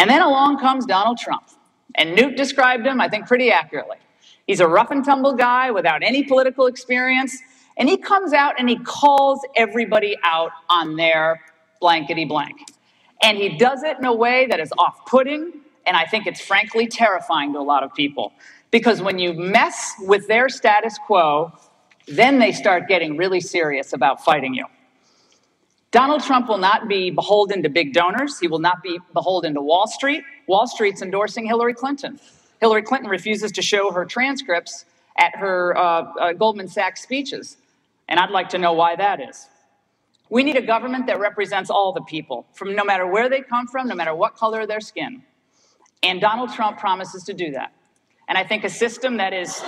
And then along comes Donald Trump. And Newt described him, I think, pretty accurately. He's a rough and tumble guy without any political experience. And he comes out and he calls everybody out on their blankety blank. And he does it in a way that is off putting. And I think it's frankly terrifying to a lot of people. Because when you mess with their status quo, then they start getting really serious about fighting you. Donald Trump will not be beholden to big donors. He will not be beholden to Wall Street. Wall Street's endorsing Hillary Clinton. Hillary Clinton refuses to show her transcripts at her uh, uh, Goldman Sachs speeches. And I'd like to know why that is. We need a government that represents all the people, from no matter where they come from, no matter what color of their skin. And Donald Trump promises to do that. And I think a system that is